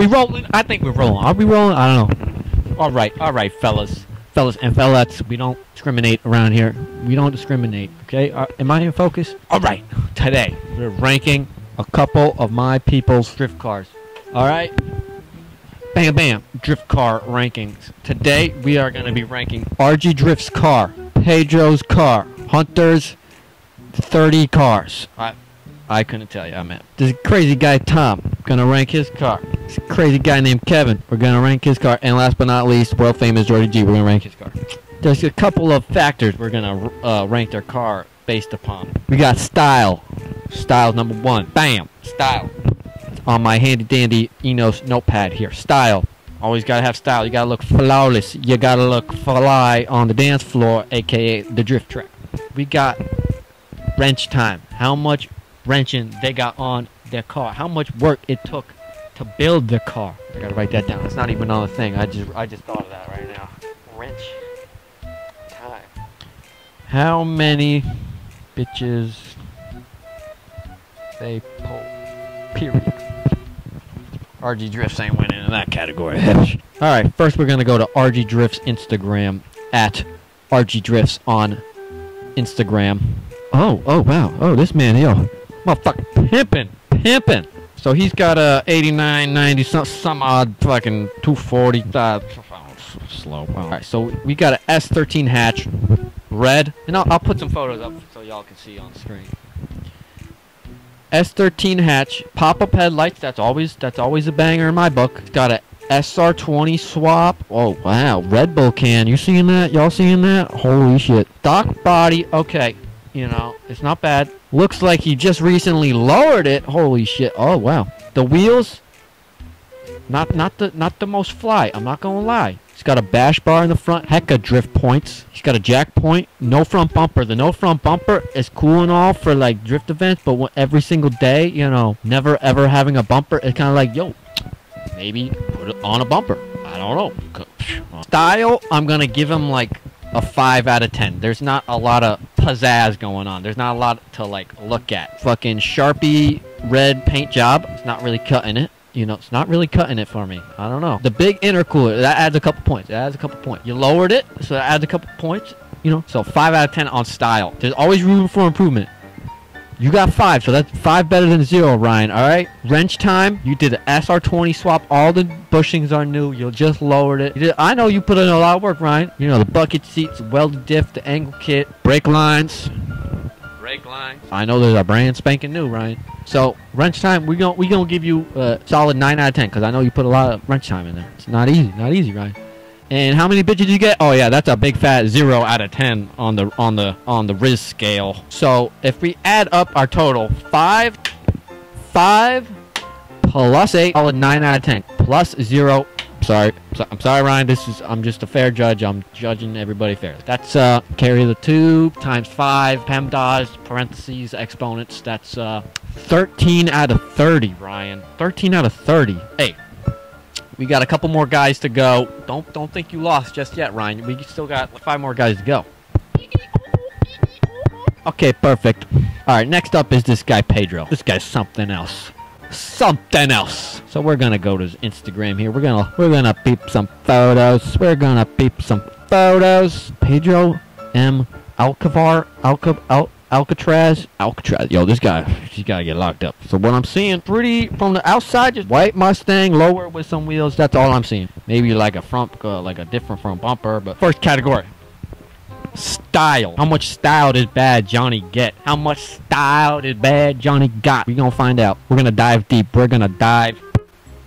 We rolling? I think we're rolling. Are we rolling? I don't know. All right, all right, fellas, fellas and fellas. We don't discriminate around here. We don't discriminate. Okay? Uh, am I in focus? All right. Today we're ranking a couple of my people's drift cars. All right. Bam, bam. Drift car rankings. Today we are going to be ranking RG Drift's car, Pedro's car, Hunter's 30 cars. I, couldn't tell you. I meant this crazy guy Tom gonna rank his car. This crazy guy named Kevin. We're gonna rank his car. And last but not least, world famous Jordy G. We're gonna rank his car. There's a couple of factors we're gonna uh, rank their car based upon. We got style. Style number one. Bam. Style. On my handy dandy Enos notepad here. Style. Always gotta have style. You gotta look flawless. You gotta look fly on the dance floor, aka the drift track. We got wrench time. How much wrenching they got on their car. How much work it took to build the car. I gotta write that down. It's not even on the thing. I just I just thought of that right now. Wrench time. How many bitches they pull? Period. RG Drifts ain't winning in that category. Alright, first we're gonna go to RG Drifts Instagram at RG Drifts on Instagram. Oh, oh wow. Oh, this man, yo. Motherfucker pimping. Pimping. So he's got a 89, 90, some, some odd fucking 240. Uh, slow. Alright, so we got a S13 hatch. Red. And I'll, I'll put some photos up so y'all can see on screen. S13 hatch, pop-up headlights. That's always that's always a banger in my book. It's got a SR20 swap. Oh wow, Red Bull can. You seeing that? Y'all seeing that? Holy shit. Stock body. Okay, you know it's not bad. Looks like he just recently lowered it. Holy shit. Oh wow. The wheels. Not not the not the most fly. I'm not gonna lie. He's got a bash bar in the front, hecka drift points. He's got a jack point, no front bumper. The no front bumper is cool and all for like drift events, but every single day, you know, never ever having a bumper, it's kind of like, yo, maybe put it on a bumper. I don't know. Style, I'm gonna give him like a five out of ten. There's not a lot of pizzazz going on. There's not a lot to like look at. Fucking Sharpie red paint job. It's not really cutting it you know, it's not really cutting it for me. I don't know. The big intercooler, that adds a couple points. That adds a couple points. You lowered it, so that adds a couple points. You know, so 5 out of 10 on style. There's always room for improvement. You got 5, so that's 5 better than 0, Ryan, alright? Wrench time, you did the SR20 swap. All the bushings are new. You just lowered it. Did, I know you put in a lot of work, Ryan. You know, the bucket seats, welded diff, the angle kit, brake lines. Brake lines. I know there's a brand spanking new, Ryan. So wrench time, we gonna we gonna give you a solid nine out of ten because I know you put a lot of wrench time in there. It's not easy, not easy, Ryan. And how many bitches you get? Oh yeah, that's a big fat zero out of ten on the on the on the Riz scale. So if we add up our total, five, five plus eight, solid nine out of ten. Plus zero. Sorry, I'm sorry, Ryan. This is I'm just a fair judge. I'm judging everybody fairly. That's uh carry the two times five PEMDAS parentheses exponents. That's uh 13 out of 30, Ryan. 13 out of 30. Hey, we got a couple more guys to go. Don't don't think you lost just yet, Ryan. We still got five more guys to go. Okay, perfect. All right, next up is this guy Pedro. This guy's something else. Something else. So we're gonna go to his Instagram here. We're gonna we're gonna peep some photos. We're gonna peep some photos. Pedro M. Alcavar Alca Al Alcatraz. Alcatraz. Yo, this guy, he's got to get locked up. So what I'm seeing, pretty from the outside, just white Mustang, lower with some wheels. That's all I'm seeing. Maybe like a front, uh, like a different front bumper. But first category, style. How much style did Bad Johnny get? How much style did Bad Johnny got? We gonna find out. We're gonna dive deep. We're gonna dive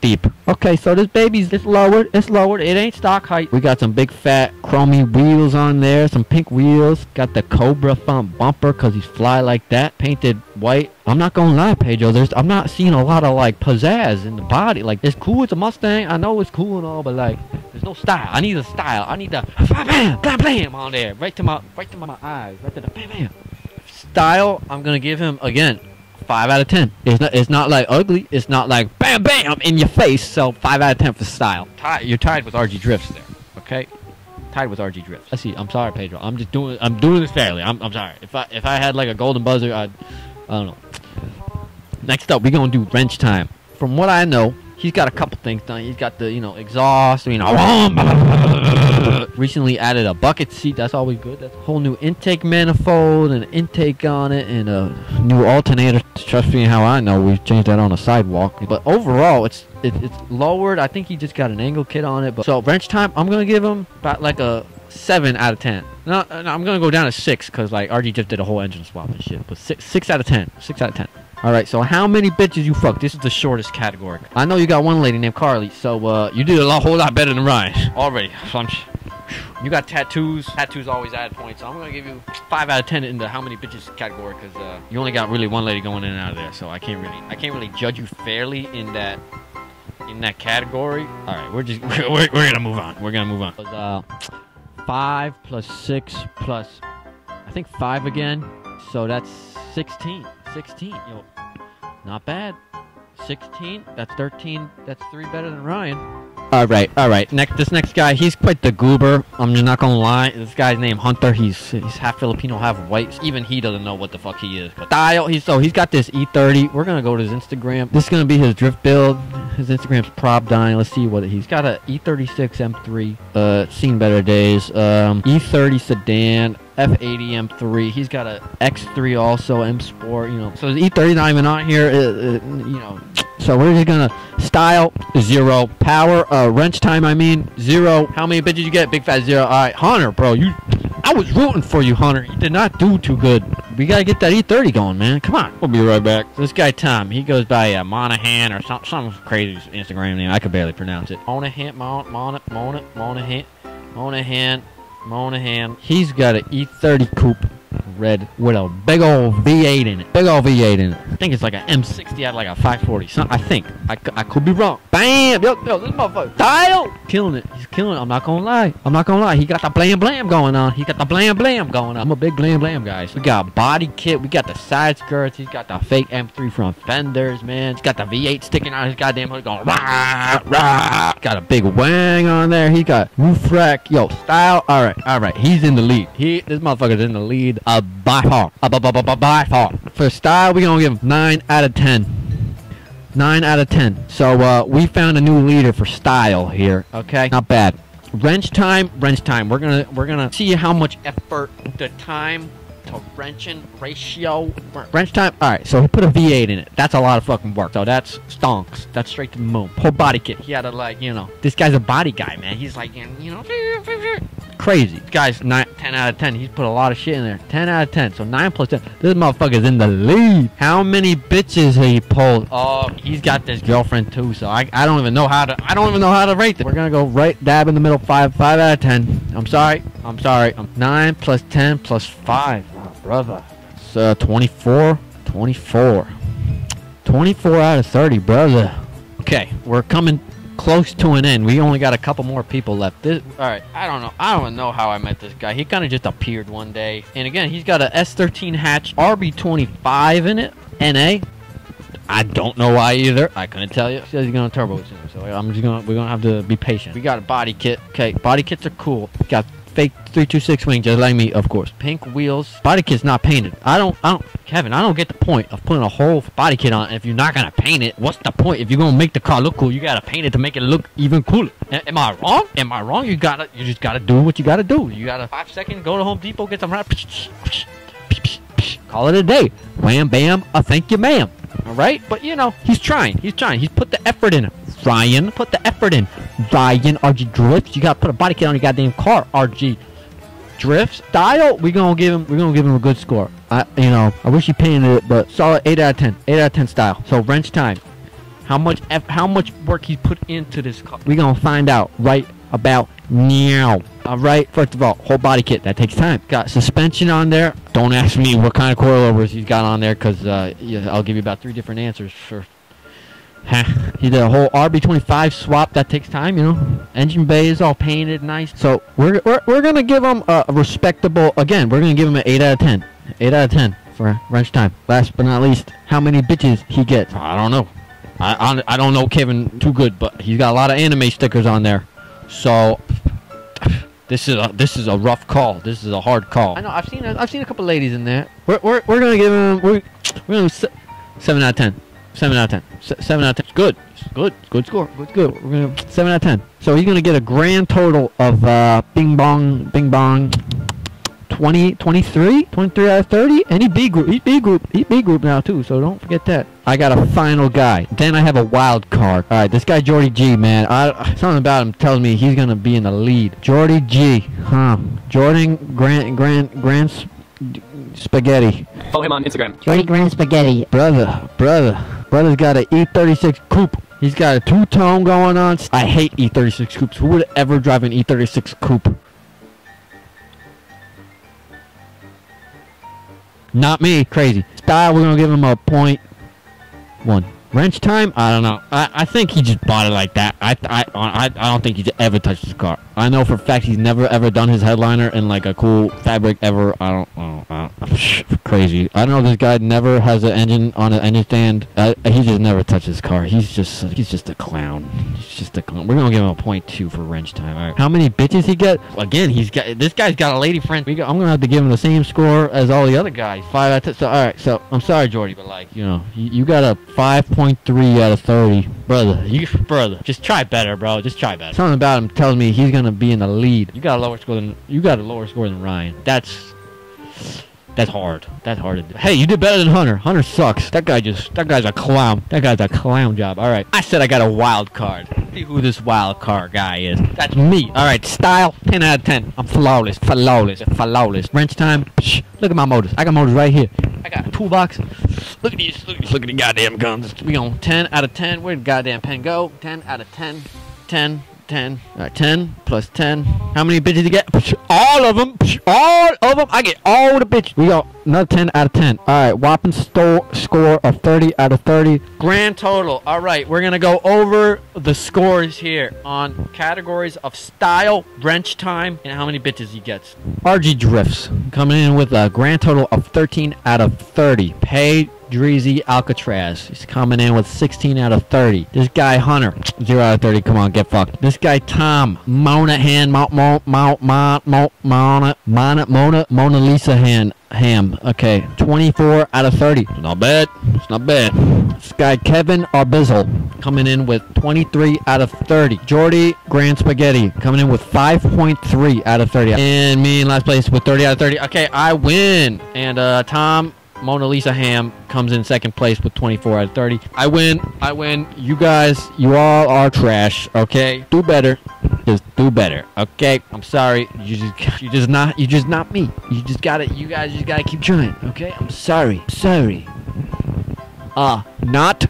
deep. Okay, so this baby's it's lowered. It's lowered. It ain't stock height. We got some big fat chromy wheels on there. Some pink wheels. Got the Cobra front bumper because he's fly like that. Painted white. I'm not gonna lie, Pedro. There's I'm not seeing a lot of like pizzazz in the body. Like it's cool. It's a Mustang. I know it's cool and all, but like there's no style. I need a style. I need the bam bam bam bam on there. Right to my right to my eyes. Right to the bam bam. Style. I'm gonna give him again five out of ten. It's not. It's not like ugly. It's not like bam, bam in your face. So five out of ten for style. Tie, you're tied with RG Drifts there. Okay, tied with RG Drifts. I see. I'm sorry, Pedro. I'm just doing. I'm doing this fairly. I'm. I'm sorry. If I if I had like a golden buzzer, I'd. I don't know. Next up, we're gonna do wrench time. From what I know, he's got a couple things done. He's got the you know exhaust, you know. Recently added a bucket seat. That's always good. That's a whole new intake manifold and intake on it, and a new alternator. Trust me, how I know we've changed that on a sidewalk. But overall, it's it, it's lowered. I think he just got an angle kit on it. But so wrench time, I'm gonna give him about like a seven out of ten. No, no I'm gonna go down to six because like RG just did a whole engine swap and shit. But six, six out of ten. Six out of ten. All right. So how many bitches you fuck? This is the shortest category. I know you got one lady named Carly. So uh, you did a lot, whole lot better than Ryan already. So I'm, you got tattoos. Tattoos always add points. So I'm gonna give you five out of ten in the how many bitches category because uh, you only got really one lady going in and out of there. So I can't really, I can't really judge you fairly in that in that category. All right, we're just we're, we're gonna move on. We're gonna move on. Uh, five plus six plus I think five again. So that's 16. 16. Yo, not bad. 16. That's 13. That's three better than Ryan. All right, all right. Next, this next guy, he's quite the goober. I'm just not gonna lie. This guy's name Hunter. He's he's half Filipino, half white. Even he doesn't know what the fuck he is. But Dial, he's so he's got this E30. We're gonna go to his Instagram. This is gonna be his drift build. His Instagram's prop dying. Let's see what he's got. A E36 M3. Uh, seen better days. Um, E30 sedan. F80 M3. He's got a X3 also M Sport. You know, so the E30 not even on here. Uh, uh, you know. So we're just gonna style zero. Power uh wrench time I mean zero. How many bitches you get? Big fat zero. All right Hunter bro you I was rooting for you Hunter. You did not do too good. We gotta get that E30 going man. Come on. We'll be right back. This guy Tom he goes by uh, Monahan or some some crazy Instagram name. I could barely pronounce it. Monahan Mon Mon Mon Monahan Monahan Monahan. He's got an E30 coupe red with a big old V8 in it. Big old V8 in it. I think it's like an M60 out of like a 540. So I think. I, I could be wrong. Bam! Yo, yo, this motherfucker. Dial! Killing it. He's killing it. I'm not gonna lie. I'm not gonna lie. He got the blam blam going on. He got the blam blam going on. I'm a big blam blam guy. So we got body kit. We got the side skirts. He's got the fake M3 from Fenders, man. He's got the V8 sticking out his goddamn hood going rah, rah. Got a big wang on there. He got roof rack. Yo, style. All right, all right. He's in the lead. He, this motherfucker's in the lead. Uh, by far. Uh, by, by, by, by far. For style, we're going to give 9 out of 10. 9 out of 10. So uh, we found a new leader for style here. Okay, not bad. Wrench time, wrench time. We're gonna we're gonna see how much effort the time to wrenching ratio. Wrench time. All right, so he put a V8 in it. That's a lot of fucking work. So that's stonks. That's straight to the moon. Whole body kit. He had to like you know. This guy's a body guy, man. He's like you know. Crazy. This guy's nine, 10 out of 10. He's put a lot of shit in there. 10 out of 10. So 9 plus 10. This motherfucker's in the lead. How many bitches he pulled? Oh, he's got this girlfriend too. So I, I don't even know how to I don't even know how to rate this. We're gonna go right dab in the middle. 5 5 out of 10. I'm sorry. I'm sorry. I'm 9 plus 10 plus 5. Oh, brother. It's uh, 24. 24. 24 out of 30, brother. Okay, we're coming close to an end. We only got a couple more people left. This, all right, I don't know. I don't know how I met this guy. He kind of just appeared one day. And again, he's got a S13 hatch RB25 in it, NA. I don't know why either. I couldn't tell you. He says he's gonna turbo soon, so I'm just gonna we're gonna have to be patient. We got a body kit. Okay, body kits are cool. Got fake 326 wing, just like me, of course. Pink wheels. Body kit's not painted. I don't, I don't, Kevin, I don't get the point of putting a whole body kit on. If you're not gonna paint it, what's the point? If you're gonna make the car look cool, you gotta paint it to make it look even cooler. A- am I wrong? Am I wrong? You gotta, you just gotta do what you gotta do. You gotta five seconds, go to Home Depot, get some wrap. Call it a day. Wham bam, a thank you ma'am. Right, but you know he's trying. He's trying. He's put the effort in. Ryan, put the effort in. Ryan, RG drifts. You gotta put a body kit on your goddamn car. RG drifts. Dial. We gonna give him. We gonna give him a good score. I, you know, I wish he painted it, but solid eight out of ten. Eight out of ten style. So wrench time. How much F, how much work he put into this car? We gonna find out right about now. All right. First of all, whole body kit that takes time. Got suspension on there. Don't ask me what kind of coilovers he's got on there, cause uh, yeah, I'll give you about three different answers for. he did a whole RB25 swap. That takes time, you know. Engine bay is all painted nice. So we're we're, we're gonna give him a respectable. Again, we're gonna give him an eight out of ten. Eight out of ten for wrench time. Last but not least, how many bitches he gets? I don't know. I, I, I don't know Kevin too good, but he's got a lot of anime stickers on there. So this is a this is a rough call. This is a hard call. I know. I've seen a, I've seen a couple ladies in there. We're, we're, we're gonna give him we're, we're gonna se- seven out of ten. Seven out of ten. Se- seven out of ten. It's good. Good, good score. Good, good. We're gonna seven out of ten. So he's gonna get a grand total of uh, Bing Bong, Bing Bong. 20, 23, 23 out of 30, and he B group, he B group, he B group now too, so don't forget that. I got a final guy. Then I have a wild card. All right, this guy Jordy G, man, I, something about him tells me he's gonna be in the lead. Jordy G, huh? Jordan Grant, Grant, Grant Spaghetti. Follow him on Instagram. Jordy Grand Spaghetti. Brother, brother, brother's got an E36 coupe. He's got a two-tone going on. I hate E36 coupes. Who would ever drive an E36 coupe? Not me. Crazy. Style, we're gonna give him a point one. Wrench time? I don't know. I, I think he just bought it like that. I, I I I don't think he's ever touched his car. I know for a fact he's never ever done his headliner in like a cool fabric ever. I don't. I don't, I don't crazy. I know this guy never has an engine on an engine stand. Uh, he just never touched his car. He's just he's just a clown. He's just a clown. We're gonna give him a point two for wrench time. All right. How many bitches he get? Again, he's got this guy's got a lady friend. I'm gonna have to give him the same score as all the other guys. Five out of ten. So all right. So I'm sorry, Jordy, but like you know, you, you got a five point three out of thirty, brother. You brother, just try better, bro. Just try better. Something about him tells me he's gonna be in the lead. You got a lower score than you got a lower score than Ryan. That's that's hard. That's hard to do. Hey, you did better than Hunter. Hunter sucks. That guy just that guy's a clown. That guy's a clown job. All right. I said I got a wild card. See who this wild card guy is. That's me. All right. Style 10 out of 10. I'm flawless. Flawless. Flawless. Wrench time. Psh, look at my motors. I got motors right here. I got a toolbox. Look at these. Look at these. Look at the goddamn guns. We on 10 out of 10. Where'd goddamn pen go? 10 out of 10. 10. 10. All right, 10 plus 10. How many bitches you get? All of them. All of them. I get all the bitches. We got another 10 out of 10. All right, whopping score of 30 out of 30. Grand total. All right, we're going to go over the scores here on categories of style, wrench time, and how many bitches he gets. RG Drifts coming in with a grand total of 13 out of 30. Pay Dreezy Alcatraz. He's coming in with 16 out of 30. This guy Hunter, 0 out of 30. Come on, get fucked. This guy Tom, Monahan, Mount, Mount, Mount, Mount, Mount, Mona, Mona, Mona, Mona Lisa Han, Ham. Okay, 24 out of 30. Not bad. It's not bad. This guy Kevin Arbizzle coming in with 23 out of 30. Jordy Grand Spaghetti coming in with 5.3 out of 30. And me in last place with 30 out of 30. Okay, I win. And uh, Tom Mona Lisa Ham comes in second place with 24 out of 30. I win. I win. You guys, you all are trash. Okay, do better. Just do better. Okay, I'm sorry. You just, you just not, you just not me. You just gotta, you guys just gotta keep trying. Okay, I'm sorry. Sorry. Uh, not.